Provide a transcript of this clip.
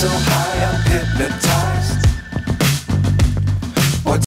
so high, I'm hypnotized.